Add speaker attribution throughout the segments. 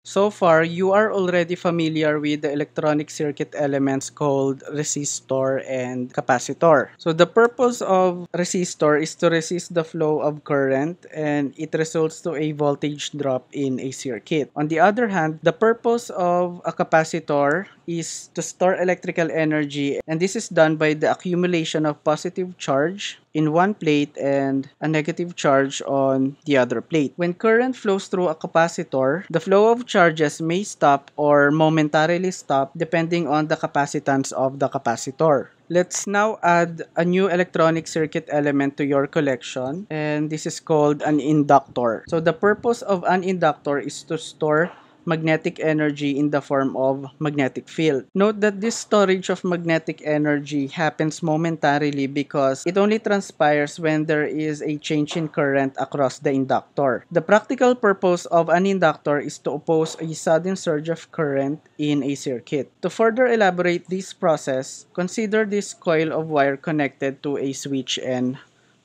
Speaker 1: So far, you are already familiar with the electronic circuit elements called resistor and capacitor. So the purpose of resistor is to resist the flow of current and it results to a voltage drop in a circuit. On the other hand, the purpose of a capacitor is to store electrical energy and this is done by the accumulation of positive charge in one plate and a negative charge on the other plate. When current flows through a capacitor, the flow of charges may stop or momentarily stop depending on the capacitance of the capacitor. Let's now add a new electronic circuit element to your collection and this is called an inductor. So the purpose of an inductor is to store magnetic energy in the form of magnetic field. Note that this storage of magnetic energy happens momentarily because it only transpires when there is a change in current across the inductor. The practical purpose of an inductor is to oppose a sudden surge of current in a circuit. To further elaborate this process, consider this coil of wire connected to a switch and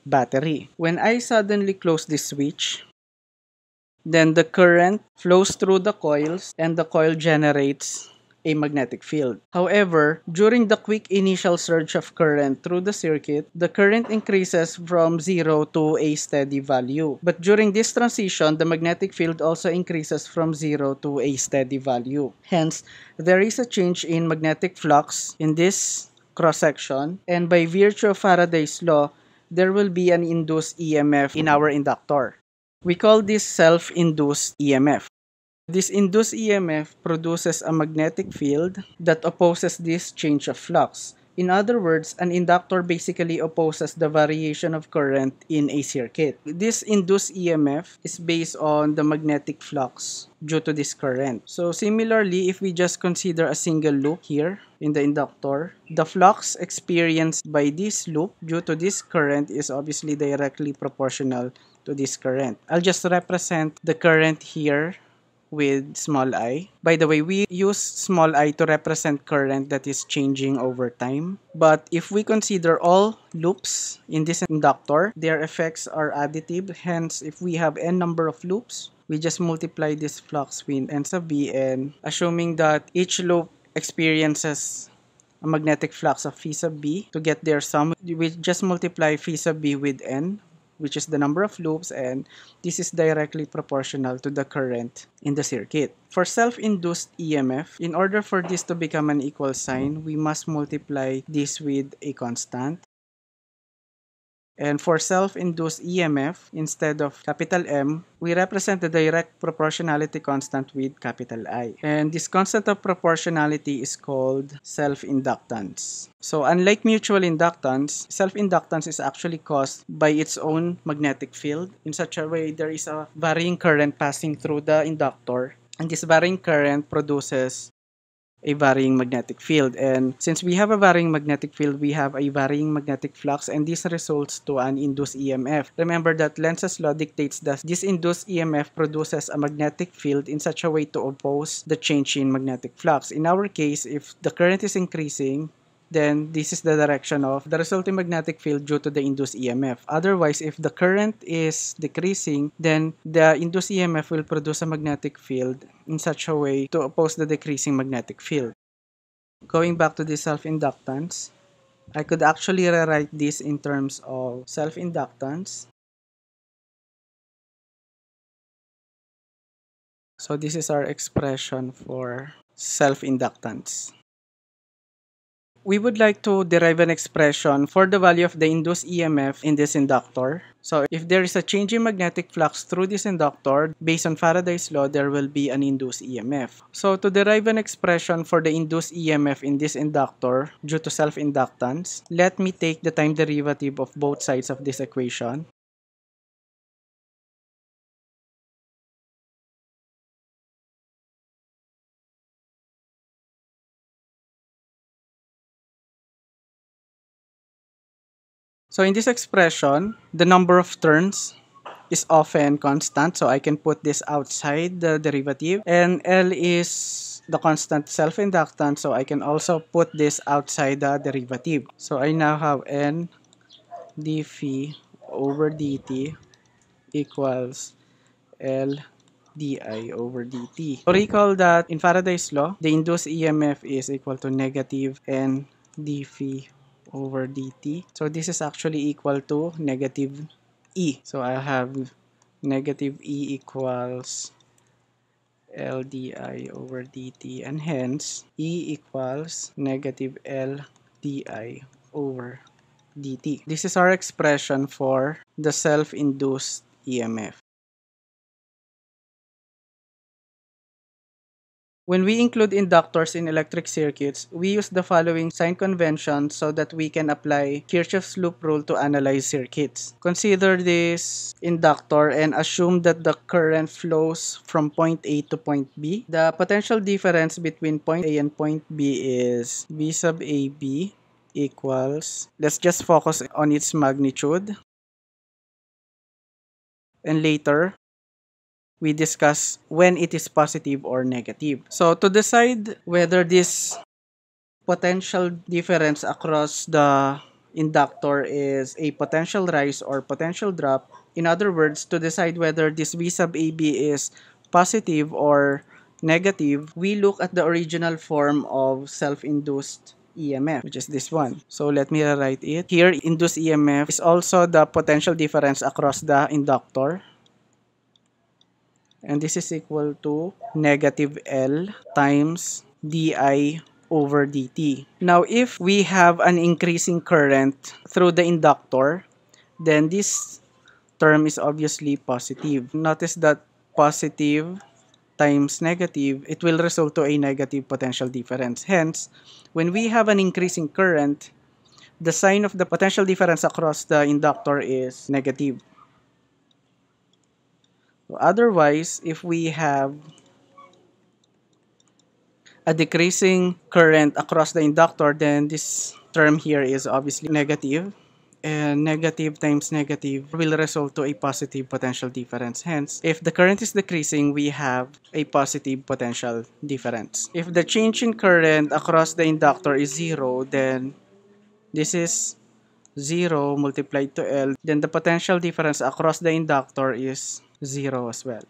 Speaker 1: battery. When I suddenly close this switch, then the current flows through the coils and the coil generates a magnetic field. However, during the quick initial surge of current through the circuit, the current increases from 0 to a steady value. But during this transition, the magnetic field also increases from 0 to a steady value. Hence, there is a change in magnetic flux in this cross-section and by virtue of Faraday's law, there will be an induced EMF in our inductor. We call this self-induced EMF. This induced EMF produces a magnetic field that opposes this change of flux. In other words, an inductor basically opposes the variation of current in a circuit. This induced EMF is based on the magnetic flux due to this current. So similarly, if we just consider a single loop here in the inductor, the flux experienced by this loop due to this current is obviously directly proportional to this current. I'll just represent the current here with small i. By the way, we use small i to represent current that is changing over time. But if we consider all loops in this inductor, their effects are additive. Hence, if we have n number of loops, we just multiply this flux with n sub b and assuming that each loop experiences a magnetic flux of phi sub b to get their sum, we just multiply phi sub b with n which is the number of loops and this is directly proportional to the current in the circuit. For self-induced EMF, in order for this to become an equal sign, we must multiply this with a constant. And for self-induced EMF, instead of capital M, we represent the direct proportionality constant with capital I. And this constant of proportionality is called self-inductance. So unlike mutual inductance, self-inductance is actually caused by its own magnetic field. In such a way, there is a varying current passing through the inductor and this varying current produces a varying magnetic field. And since we have a varying magnetic field, we have a varying magnetic flux and this results to an induced EMF. Remember that Lenz's law dictates that this induced EMF produces a magnetic field in such a way to oppose the change in magnetic flux. In our case, if the current is increasing, then this is the direction of the resulting magnetic field due to the induced EMF. Otherwise, if the current is decreasing, then the induced EMF will produce a magnetic field in such a way to oppose the decreasing magnetic field. Going back to the self-inductance, I could actually rewrite this in terms of self-inductance. So this is our expression for self-inductance we would like to derive an expression for the value of the induced EMF in this inductor. So if there is a change in magnetic flux through this inductor, based on Faraday's law, there will be an induced EMF. So to derive an expression for the induced EMF in this inductor due to self-inductance, let me take the time derivative of both sides of this equation. So in this expression, the number of turns is often constant. So I can put this outside the derivative. And L is the constant self-inductance. So I can also put this outside the derivative. So I now have N d phi over dt equals L di over dt. So recall that in Faraday's law, the induced EMF is equal to negative n d phi over dt. So this is actually equal to negative e. So I have negative e equals L di over dt and hence e equals negative L di over dt. This is our expression for the self-induced EMF. When we include inductors in electric circuits, we use the following sign convention so that we can apply Kirchhoff's loop rule to analyze circuits. Consider this inductor and assume that the current flows from point A to point B. The potential difference between point A and point B is V sub AB equals, let's just focus on its magnitude. And later, we discuss when it is positive or negative. So to decide whether this potential difference across the inductor is a potential rise or potential drop, in other words, to decide whether this V sub AB is positive or negative, we look at the original form of self-induced EMF, which is this one. So let me write it. Here, induced EMF is also the potential difference across the inductor and this is equal to negative L times di over dt. Now, if we have an increasing current through the inductor, then this term is obviously positive. Notice that positive times negative, it will result to a negative potential difference. Hence, when we have an increasing current, the sign of the potential difference across the inductor is negative. Otherwise, if we have a decreasing current across the inductor, then this term here is obviously negative. And negative times negative will result to a positive potential difference. Hence, if the current is decreasing, we have a positive potential difference. If the change in current across the inductor is zero, then this is 0 multiplied to L, then the potential difference across the inductor is 0 as well.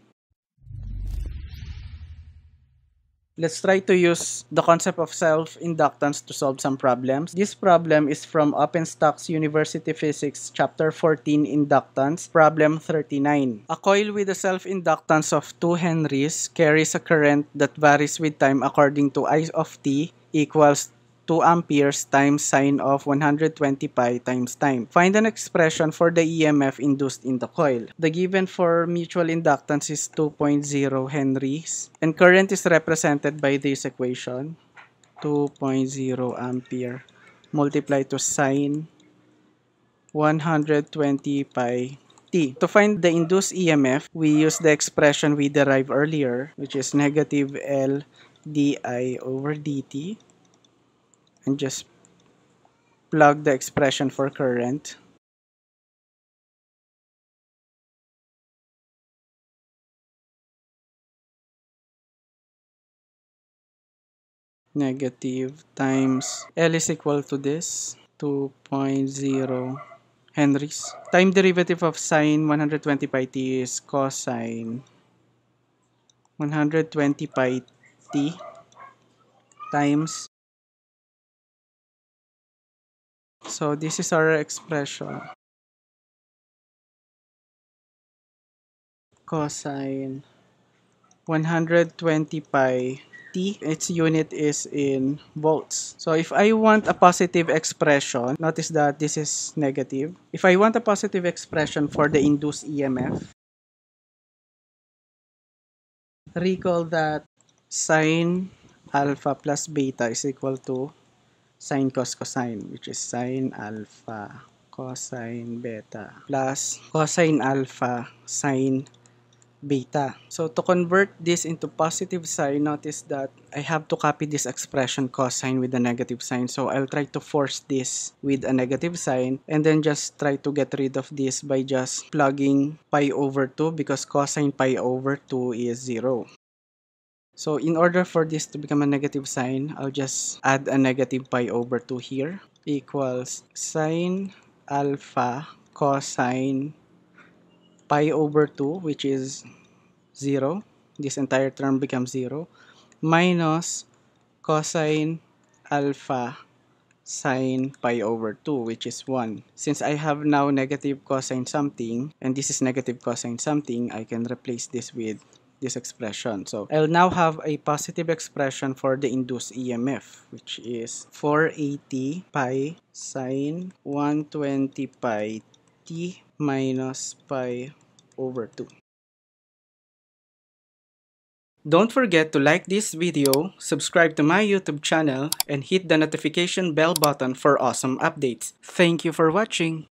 Speaker 1: Let's try to use the concept of self-inductance to solve some problems. This problem is from OpenStax University Physics Chapter 14 Inductance, Problem 39. A coil with a self-inductance of 2 henries carries a current that varies with time according to I of t equals 2 amperes times sine of 120 pi times time. Find an expression for the EMF induced in the coil. The given for mutual inductance is 2.0 henries and current is represented by this equation 2.0 ampere multiplied to sine 120 pi t. To find the induced EMF, we use the expression we derived earlier, which is negative L di over dt and just plug the expression for current. Negative times L is equal to this 2.0 henries. Time derivative of sine 120 pi t is cosine 120 pi t times So this is our expression. Cosine 120 pi t, its unit is in volts. So if I want a positive expression, notice that this is negative. If I want a positive expression for the induced EMF, recall that sine alpha plus beta is equal to sine cos cosine which is sine alpha cosine beta plus cosine alpha sine beta. So to convert this into positive sign, notice that I have to copy this expression cosine with a negative sign. So I'll try to force this with a negative sign and then just try to get rid of this by just plugging pi over 2 because cosine pi over 2 is 0. So in order for this to become a negative sign, I'll just add a negative pi over 2 here equals sine alpha cosine pi over 2 which is 0 this entire term becomes 0, minus cosine alpha sine pi over 2 which is 1. Since I have now negative cosine something and this is negative cosine something, I can replace this with this expression. So I'll now have a positive expression for the induced EMF which is 480 pi sine 120 pi t minus pi over 2. Don't forget to like this video, subscribe to my YouTube channel, and hit the notification bell button for awesome updates. Thank you for watching!